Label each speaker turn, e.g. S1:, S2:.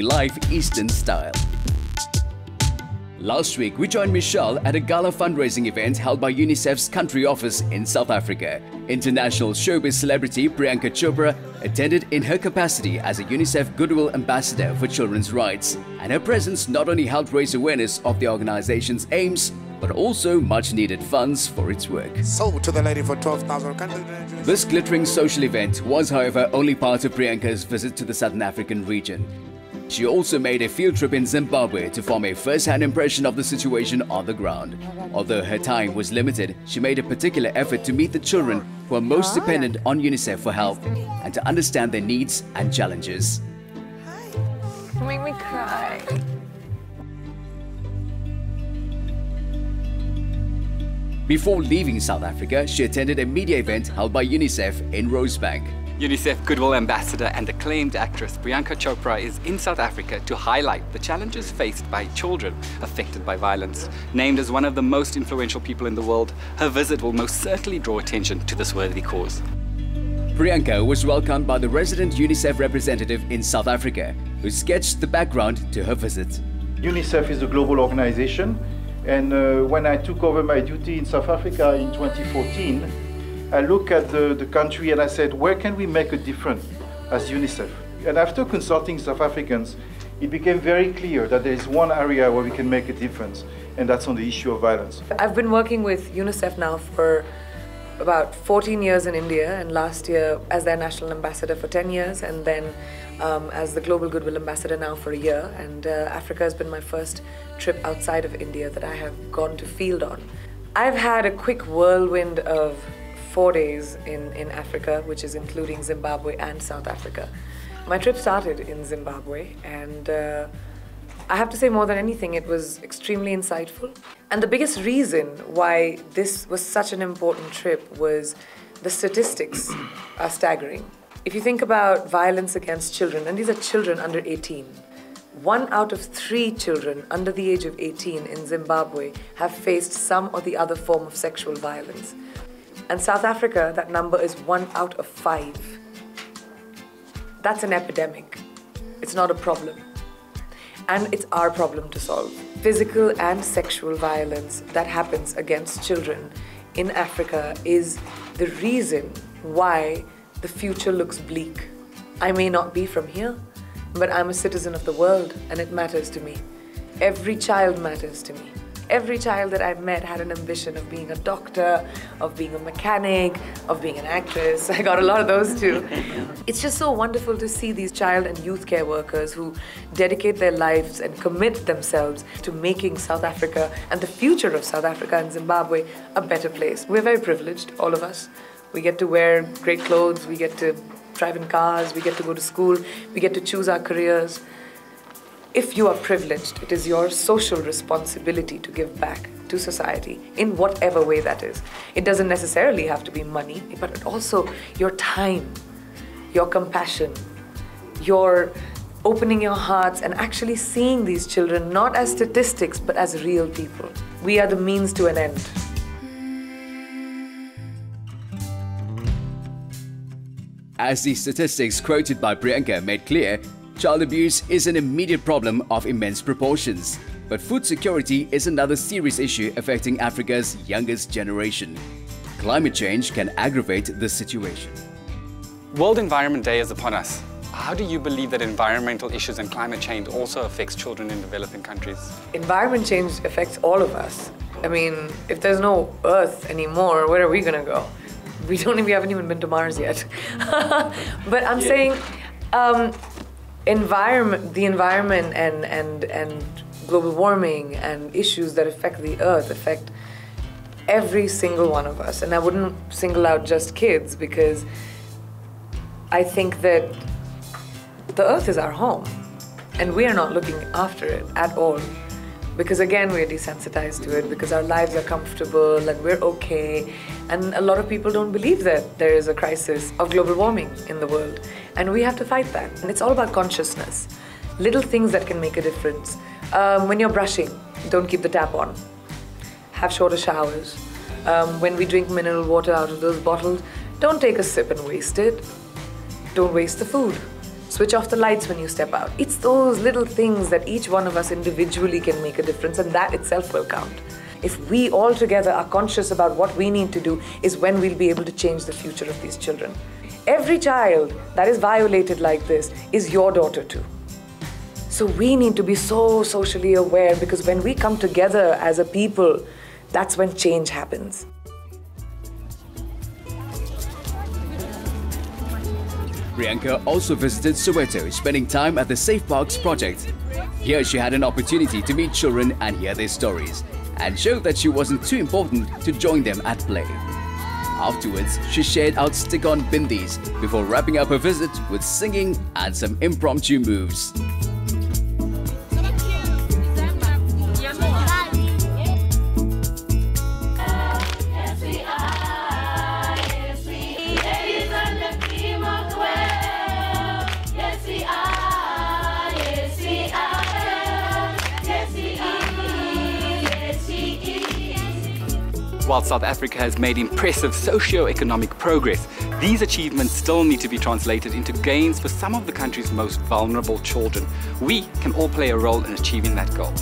S1: life Eastern style. Last week, we joined Michelle at a gala fundraising event held by UNICEF's country office in South Africa. International showbiz celebrity Priyanka Chopra attended in her capacity as a UNICEF Goodwill Ambassador for Children's Rights, and her presence not only helped raise awareness of the organization's aims, but also much needed funds for its work.
S2: Sold to the lady for 12,000.
S1: This glittering social event was, however, only part of Priyanka's visit to the Southern African region. She also made a field trip in Zimbabwe to form a first-hand impression of the situation on the ground. Although her time was limited, she made a particular effort to meet the children who are most dependent on UNICEF for help and to understand their needs and challenges.
S3: You make me cry.
S1: Before leaving South Africa, she attended a media event held by UNICEF in Rosebank.
S4: UNICEF Goodwill Ambassador and acclaimed actress Priyanka Chopra is in South Africa to highlight the challenges faced by children affected by violence. Named as one of the most influential people in the world, her visit will most certainly draw attention to this worthy cause.
S1: Priyanka was welcomed by the resident UNICEF representative in South Africa, who sketched the background to her visit.
S5: UNICEF is a global organization, and uh, when I took over my duty in South Africa in 2014, I looked at the, the country and I said, where can we make a difference as UNICEF? And after consulting South Africans, it became very clear that there is one area where we can make a difference, and that's on the issue of violence.
S3: I've been working with UNICEF now for about 14 years in India, and last year as their national ambassador for 10 years, and then um, as the Global Goodwill Ambassador now for a year. And uh, Africa has been my first trip outside of India that I have gone to field on. I've had a quick whirlwind of four days in, in Africa, which is including Zimbabwe and South Africa. My trip started in Zimbabwe, and uh, I have to say, more than anything, it was extremely insightful. And the biggest reason why this was such an important trip was the statistics are staggering. If you think about violence against children, and these are children under 18, one out of three children under the age of 18 in Zimbabwe have faced some or the other form of sexual violence. And South Africa, that number is one out of five. That's an epidemic. It's not a problem. And it's our problem to solve. Physical and sexual violence that happens against children in Africa is the reason why the future looks bleak. I may not be from here, but I'm a citizen of the world and it matters to me. Every child matters to me. Every child that I've met had an ambition of being a doctor, of being a mechanic, of being an actress. I got a lot of those too. It's just so wonderful to see these child and youth care workers who dedicate their lives and commit themselves to making South Africa and the future of South Africa and Zimbabwe a better place. We're very privileged, all of us. We get to wear great clothes, we get to drive in cars, we get to go to school, we get to choose our careers if you are privileged, it is your social responsibility to give back to society in whatever way that is. It doesn't necessarily have to be money, but also your time, your compassion, your opening your hearts and actually seeing these children not as statistics but as real people. We are the means to an end.
S1: As the statistics quoted by Priyanka made clear, Child abuse is an immediate problem of immense proportions, but food security is another serious issue affecting Africa's youngest generation. Climate change can aggravate this situation.
S4: World Environment Day is upon us. How do you believe that environmental issues and climate change also affects children in developing countries?
S3: Environment change affects all of us. I mean, if there's no Earth anymore, where are we gonna go? We don't. We haven't even been to Mars yet. but I'm yeah. saying, um, environment, the environment and, and, and global warming and issues that affect the earth affect every single one of us. And I wouldn't single out just kids because I think that the earth is our home and we are not looking after it at all because again we're desensitized to it because our lives are comfortable and we're okay and a lot of people don't believe that there is a crisis of global warming in the world and we have to fight that. And it's all about consciousness. Little things that can make a difference. Um, when you're brushing don't keep the tap on. Have shorter showers. Um, when we drink mineral water out of those bottles don't take a sip and waste it. Don't waste the food. Switch off the lights when you step out. It's those little things that each one of us individually can make a difference, and that itself will count. If we all together are conscious about what we need to do, is when we'll be able to change the future of these children. Every child that is violated like this is your daughter too. So we need to be so socially aware because when we come together as a people, that's when change happens.
S1: Priyanka also visited Soweto, spending time at the Safe Parks project. Here she had an opportunity to meet children and hear their stories, and showed that she wasn't too important to join them at play. Afterwards, she shared out stick-on bindis before wrapping up her visit with singing and some impromptu moves.
S4: While South Africa has made impressive socio-economic progress, these achievements still need to be translated into gains for some of the country's most vulnerable children. We can all play a role in achieving that goal.